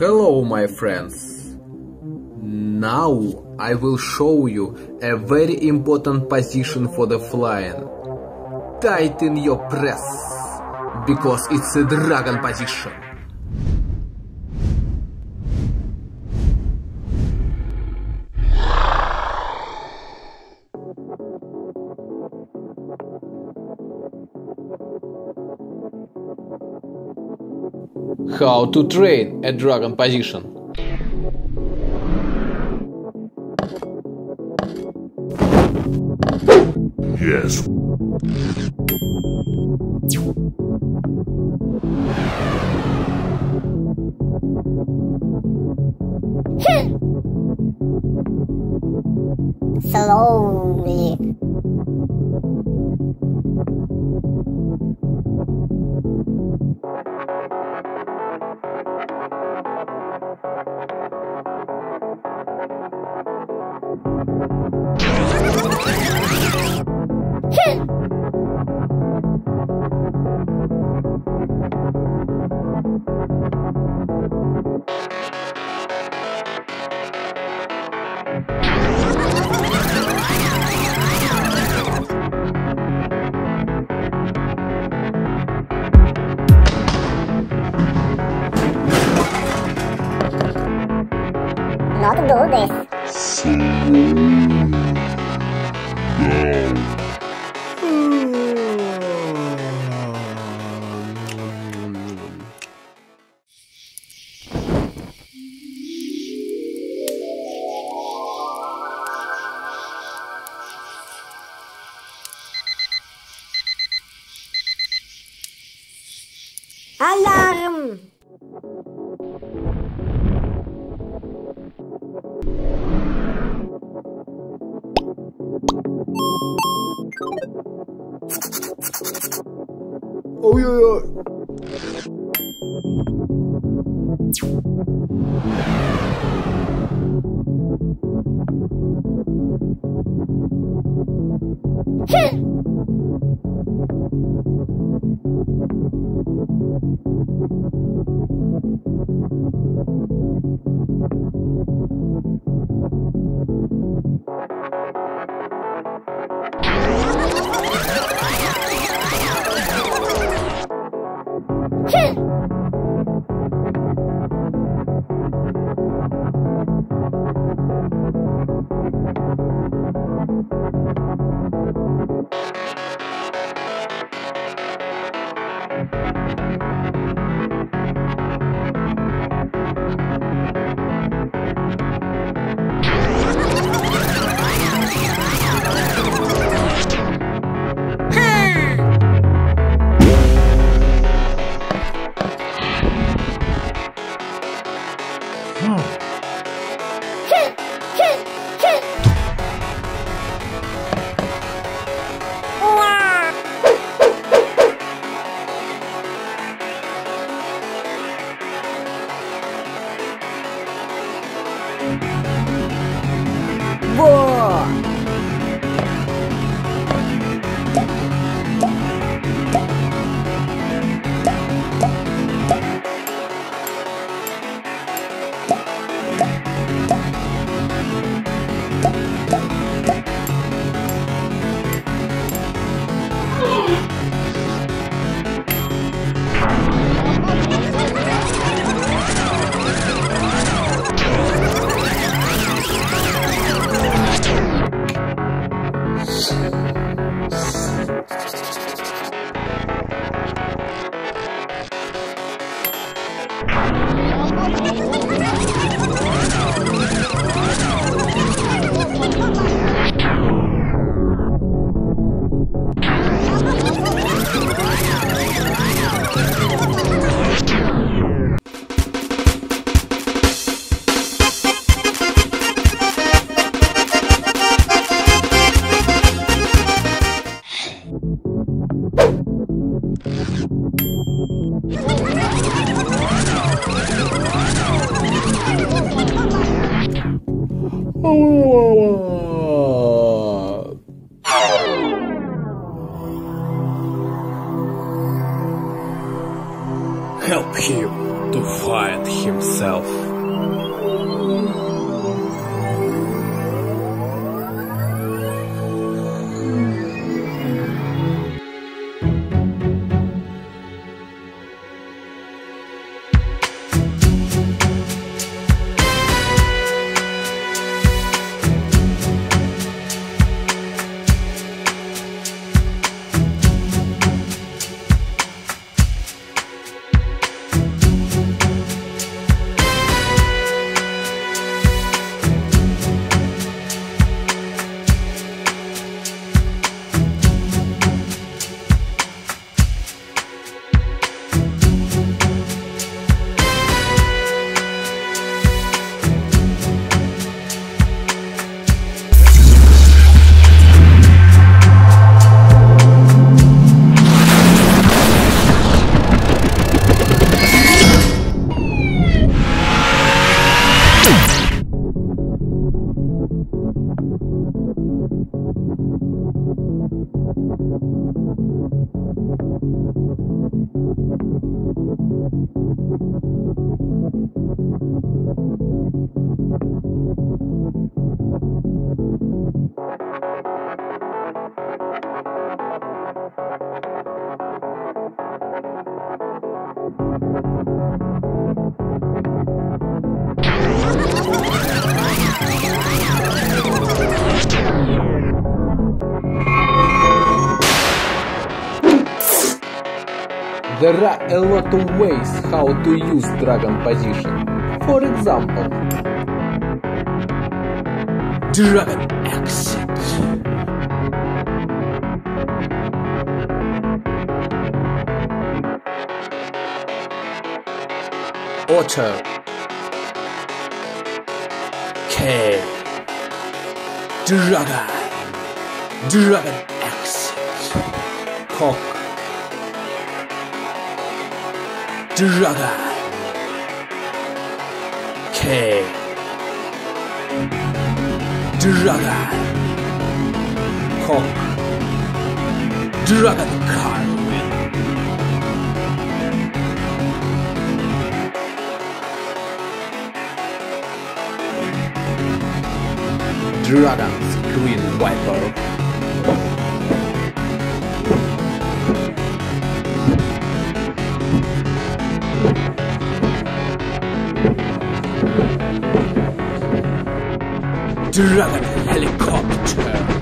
Hello, my friends. Now I will show you a very important position for the flying. Tighten your press, because it's a dragon position. How to train a dragon position. Yes. Slowly. Not do this. Alarm! Oh yeah! yeah. Ha ha ha ha! Help him. to find himself. Thank you. There are a lot of ways how to use dragon position. For example, Dragon Exit. Otter. K Dragon. Dragon Exit Cock Dragon K Dragon Cock Dragon Carwin Dragon's Green Viper Dragon Helicopter